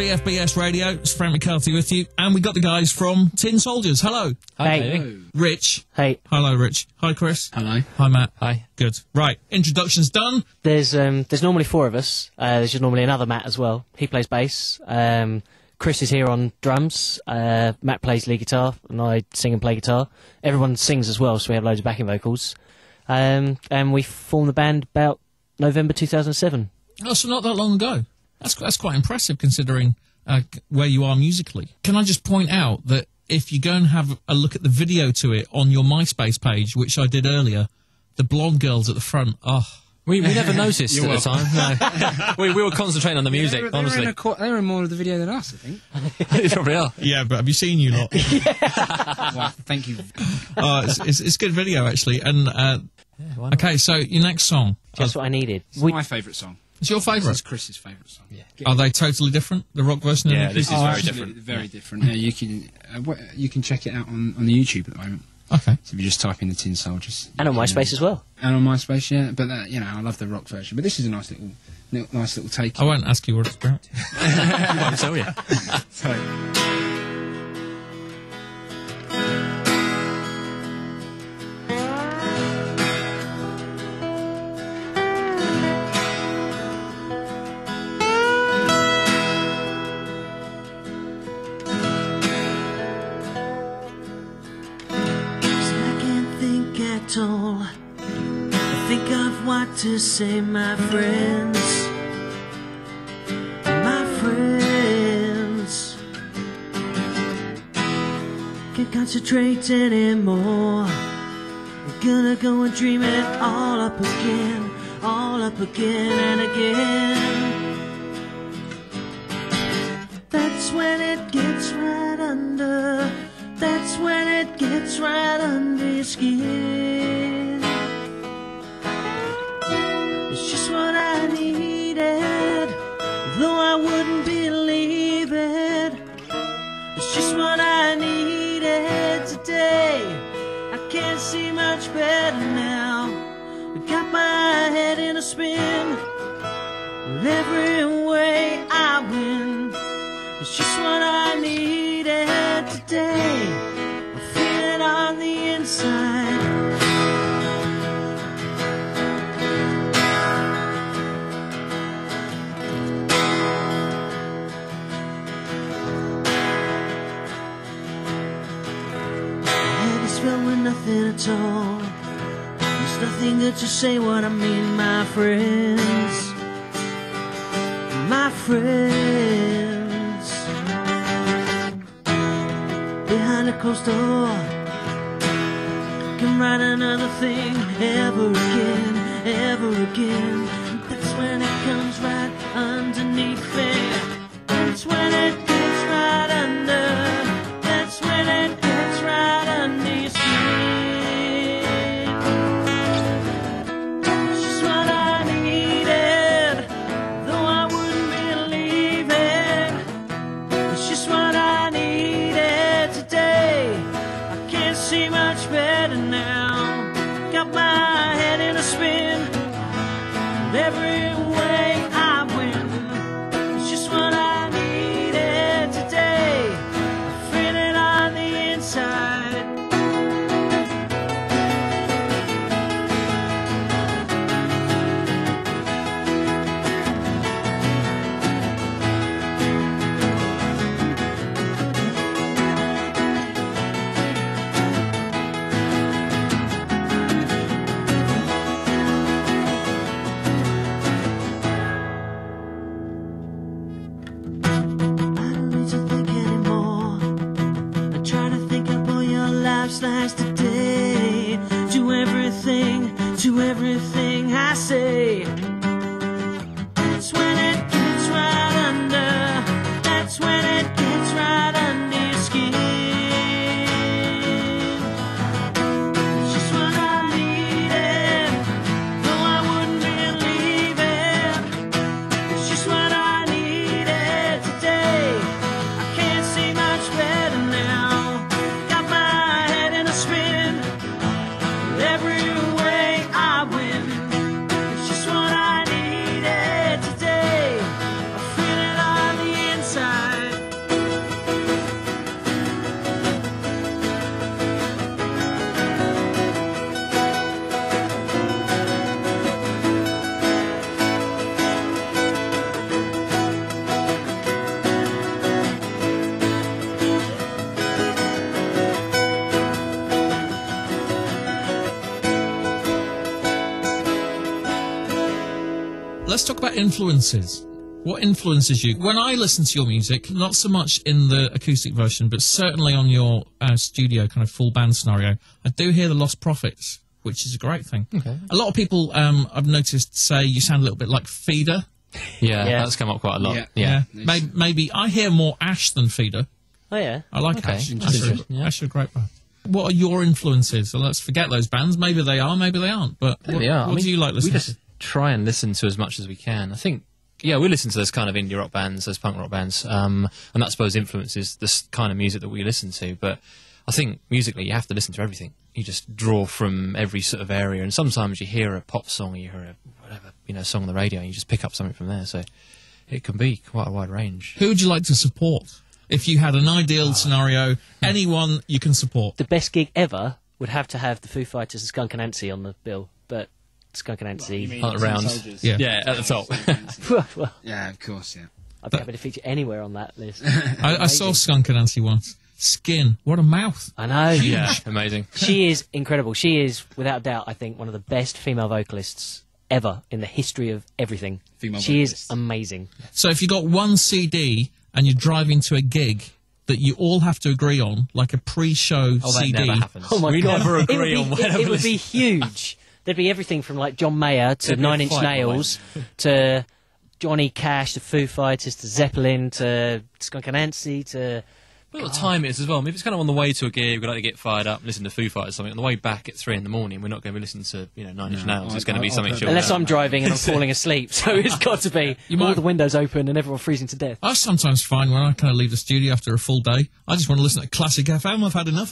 BFBS Radio. It's Frank McCarthy with you. And we got the guys from Tin Soldiers. Hello. Hey. Rich. Hey. Hello, Rich. Hi, Chris. Hello. Hi, Matt. Hi. Good. Right. Introductions done. There's um there's normally four of us. Uh, there's just normally another Matt as well. He plays bass. Um, Chris is here on drums. Uh, Matt plays lead guitar, and I sing and play guitar. Everyone sings as well, so we have loads of backing vocals. Um, and we formed the band about November 2007. Oh, so not that long ago. That's, that's quite impressive considering uh, where you are musically. Can I just point out that if you go and have a look at the video to it on your MySpace page, which I did earlier, the blonde girls at the front, oh, We, we never noticed You're at the time. No. we, we were concentrating on the music, they were, they were honestly. in a they were in more of the video than us, I think. They probably are. yeah, but have you seen you lot? well, thank you. oh, it's, it's, it's good video actually. And uh, why not? okay, so your next song, Just what I needed. It's We, my favourite song. It's your This favourite. It's Chris's favourite song. Yeah. Are they totally different? The rock version Yeah, and this is Oh, very absolutely, different. Very different. Yeah, you can uh, you can check it out on, on the YouTube at the moment. Okay. So if you just type in the Tin Soldiers. and on you can, MySpace as well. And on MySpace, yeah. But that, you know, I love the rock version. But this is a nice little, little nice little take. I won't ask you what it's about. I won't tell you. So, I think of what to say, my friends. My friends. Can't concentrate anymore. I'm gonna go and dream it all up again, all up again and again. That's when it gets right under. That's when it gets right under your skin. It's just what I needed today. I can't see much better now. I got my head in a spin. Every way I win. It's just what I needed today. I feel it on the inside. Filled with nothing at all. There's nothing good to say what I mean, my friends. My friends. Behind a closed door. Can write another thing ever again ever again. That's when it comes right And to everything I say. Let's talk about influences. What influences you? When I listen to your music, not so much in the acoustic version, but certainly on your uh, studio kind of full band scenario, I do hear the Lostprophets, which is a great thing. Okay. A lot of people um, I've noticed say you sound a little bit like Feeder. Yeah, Yeah. that's come up quite a lot. Yeah. Yeah. Maybe, maybe I hear more Ash than Feeder. Oh yeah. I like Okay, Ash. Ash, are, yeah. Ash are a great band. What are your influences? So let's forget those bands. Maybe they are, maybe they aren't. But what, There are. what I mean, do you like listening We just try and listen to as much as we can. I think, yeah, we listen to those kind of indie rock bands, those punk rock bands, um, and that I suppose influences this kind of music that we listen to. But I think musically, you have to listen to everything. You just draw from every sort of area, and sometimes you hear a pop song, or you hear a whatever you know song on the radio, and you just pick up something from there. So it can be quite a wide range. Who would you like to support? If you had an ideal scenario, anyone you can support. The best gig ever would have to have the Foo Fighters and Skunk Anansie on the bill, but Skunk Anansie. Hunt around. Yeah. Yeah, at the top. yeah, of course, yeah. I'd be happy to feature anywhere on that list. I, I saw Skunk Anansie once. Skin. What a mouth. I know. yeah, amazing. She is incredible. She is, without doubt, I think, one of the best female vocalists ever in the history of everything. Female she is amazing. So if you got one CD and you're driving to a gig that you all have to agree on, like a pre-show Oh, that CD. never happens. Oh my we god! never It would agree be- on it, whatever. it would be huge. There'd be everything from like John Mayer to There'd Nine Inch Nails to Johnny Cash to Foo Fighters to Zeppelin to Skunk Anansie to Well, what time it is as well. I mean, if it's kind of on the way to a gig, we'd like to get fired up, listen to Foo Fighters or something. On the way back at three in the morning, we're not going to be listening to you know Nine Inch No, Nails. I- It's going to be I'll something put- chilled unless. I'm driving and I'm falling asleep. So it's got to be You all might- the windows open and everyone freezing to death. I sometimes find when I kind of leave the studio after a full day, I just want to listen to classic FM. I've had enough